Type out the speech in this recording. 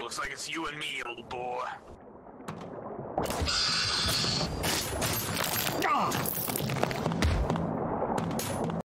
Looks like it's you and me, old boy.